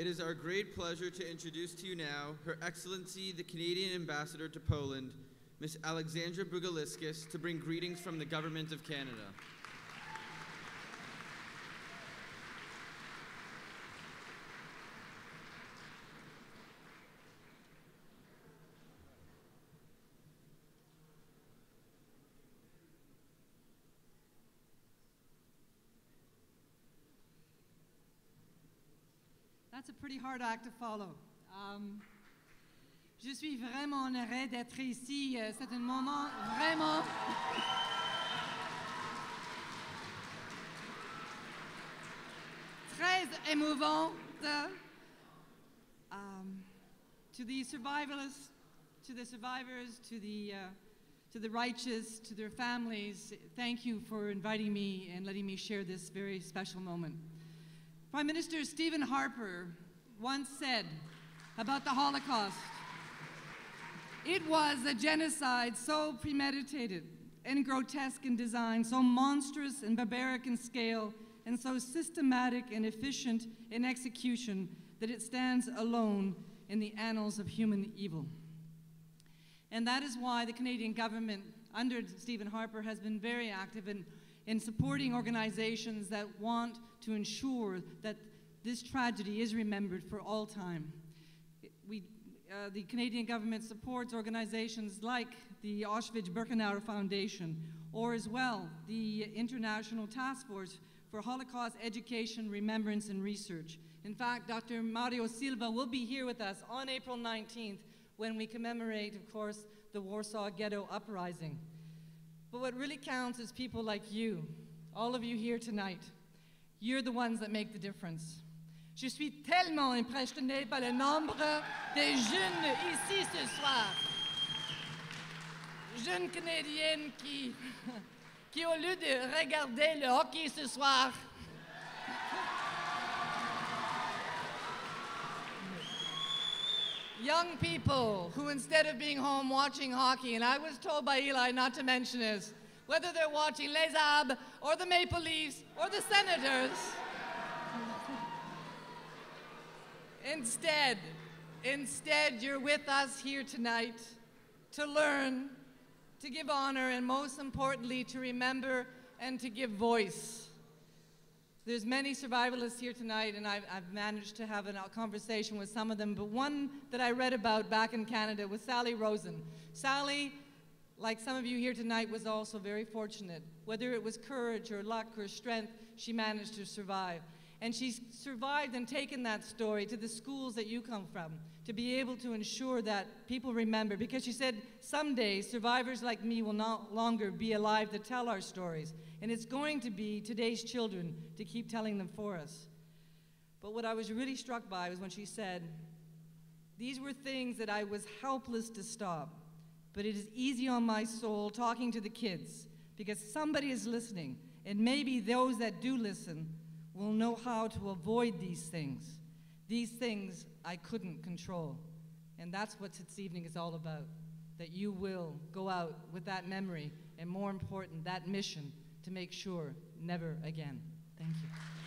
It is our great pleasure to introduce to you now Her Excellency the Canadian Ambassador to Poland, Miss Alexandra Bugailiskis, to bring greetings from the Government of Canada. That's a pretty hard act to follow. Um, je suis vraiment honorée d'être ici. Euh, C'est un moment vraiment. très émouvant. Um, to the survivors, to the survivors, to the, uh, to the righteous, to their families, thank you for inviting me and letting me share this very special moment. Prime Minister Stephen Harper once said about the Holocaust it was a genocide so premeditated and grotesque in design, so monstrous and barbaric in scale, and so systematic and efficient in execution that it stands alone in the annals of human evil. And that is why the Canadian government, under Stephen Harper, has been very active in, in supporting organizations that want to ensure that this tragedy is remembered for all time. We, uh, the Canadian government supports organizations like the Auschwitz-Birkenau Foundation, or as well the International Task Force for Holocaust Education, Remembrance, and Research. In fact, Dr. Mario Silva will be here with us on April 19th when we commemorate, of course, the Warsaw Ghetto Uprising. But what really counts is people like you, all of you here tonight. You're the ones that make the difference. Je suis tellement impressionnée par le nombre de jeunes ici ce soir. Jeunes Canadiennes qui, qui, au lieu de regarder le hockey ce soir, young people who, instead of being home watching hockey, and I was told by Eli not to mention this, whether they're watching Les Habs or the Maple Leafs or the Senators, Instead, instead, you're with us here tonight to learn, to give honor, and most importantly, to remember and to give voice. There's many survivalists here tonight, and I've, I've managed to have a conversation with some of them, but one that I read about back in Canada was Sally Rosen. Sally, like some of you here tonight, was also very fortunate. Whether it was courage or luck or strength, she managed to survive. And she's survived and taken that story to the schools that you come from to be able to ensure that people remember. Because she said, someday survivors like me will no longer be alive to tell our stories. And it's going to be today's children to keep telling them for us. But what I was really struck by was when she said, These were things that I was helpless to stop. But it is easy on my soul talking to the kids because somebody is listening. And maybe those that do listen will know how to avoid these things. These things I couldn't control. And that's what this evening is all about. That you will go out with that memory, and more important, that mission to make sure never again. Thank you.